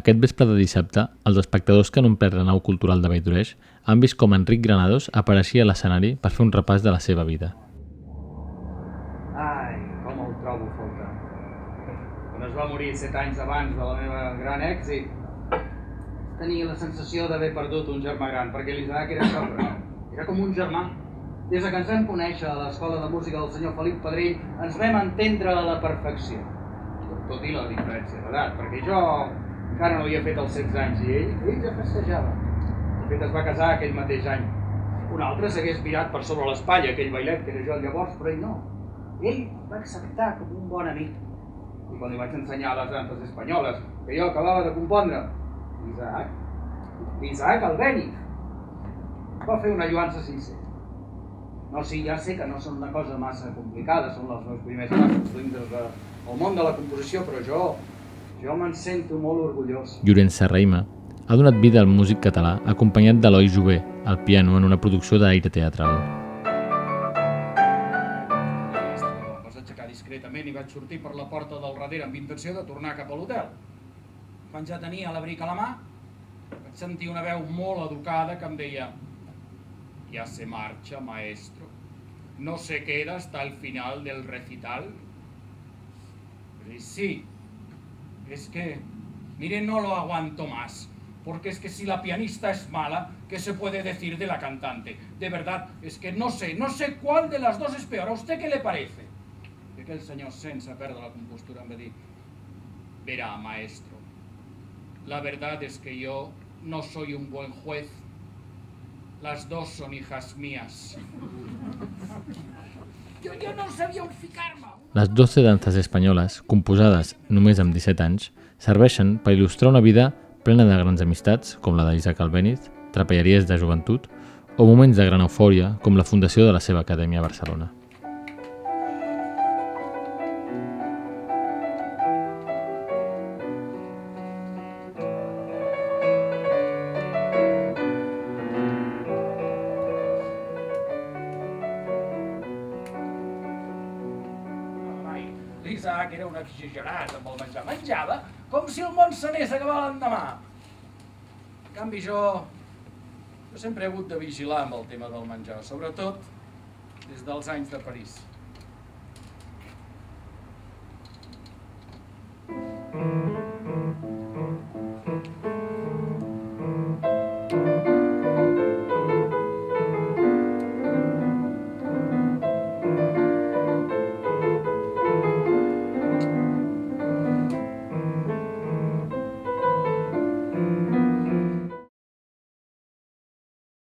Aquest vespre de dissabte, els espectadors que han omplert la nau cultural de Valldoreig han vist com Enric Granados apareixia a l'escenari per fer un repàs de la seva vida. Ai, com el trobo a faltar. Quan es va morir set anys abans de la meva gran èxit, tenia la sensació d'haver perdut un germà gran, perquè l'Isaac era sobre. Era com un germà. Des que ens vam conèixer a l'escola de música del senyor Felip Pedrell, ens vam entendre a la perfecció. Tot i la diferència d'edat, perquè jo encara no havia fet els 16 anys i ell, ell ja festejava. De fet, es va casar aquell mateix any. Un altre s'hagués mirat per sobre l'espatlla, aquell bailet que era jo llavors, però ell no. Ell va acceptar com un bon amic. I quan li vaig ensenyar les danses espanyoles, que jo acabava de compondre, Isaac, Isaac Albéniz, va fer una lluança sincera. No, sí, ja sé que no són una cosa massa complicada, són els meus primers passos dins del món de la composició, però jo, jo me'n sento molt orgullós. Llorenç Serraima ha donat vida al músic català acompanyat d'Eloi Jové, al piano en una producció d'aire teatral. Em vaig aixecar discretament i vaig sortir per la porta del darrere amb intenció de tornar cap a l'hotel. Quan ja tenia l'abric a la mà, vaig sentir una veu molt educada que em deia ya se marcha, maestro. No se queda hasta el final del recital. Sí, es que, mire, no lo aguanto más. Porque es que si la pianista es mala, ¿qué se puede decir de la cantante? De verdad, es que no sé, no sé cuál de las dos es peor. ¿A usted qué le parece? I aquell senyor, sense perdre la compostura, em va dir Verá, maestro, la verdad es que yo no soy un buen juez Las dos son hijas mías. Jo, jo no sabia on ficar-me. Les 12 danses espanyoles, composades només amb 17 anys, serveixen per il·lustrar una vida plena de grans amistats, com la d'Isaac Albéniz, trapelleries de joventut, o moments de gran eufòria, com la fundació de la seva acadèmia a Barcelona. L'Isaac era un exagerat amb el menjar. Menjava com si el món s'anés a acabar l'endemà. En canvi, jo, jo sempre he hagut de vigilar amb el tema del menjar, sobretot des dels anys de París.